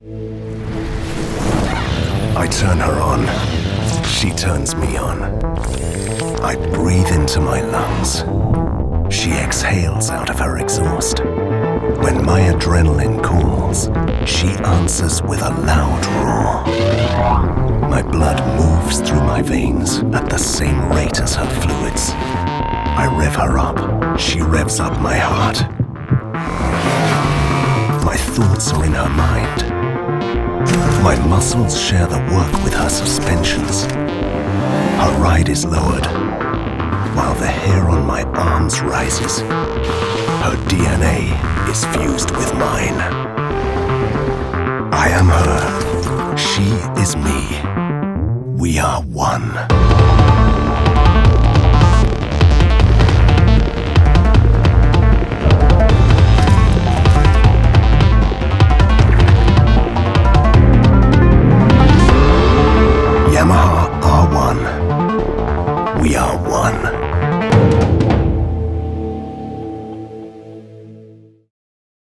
I turn her on. She turns me on. I breathe into my lungs. She exhales out of her exhaust. When my adrenaline cools, she answers with a loud roar. My blood moves through my veins at the same rate as her fluids. I rev her up. She revs up my heart. My thoughts are in her mind. My muscles share the work with her suspensions. Her ride is lowered, while the hair on my arms rises. Her DNA is fused with mine. I am her. She is me. We are one. We are one.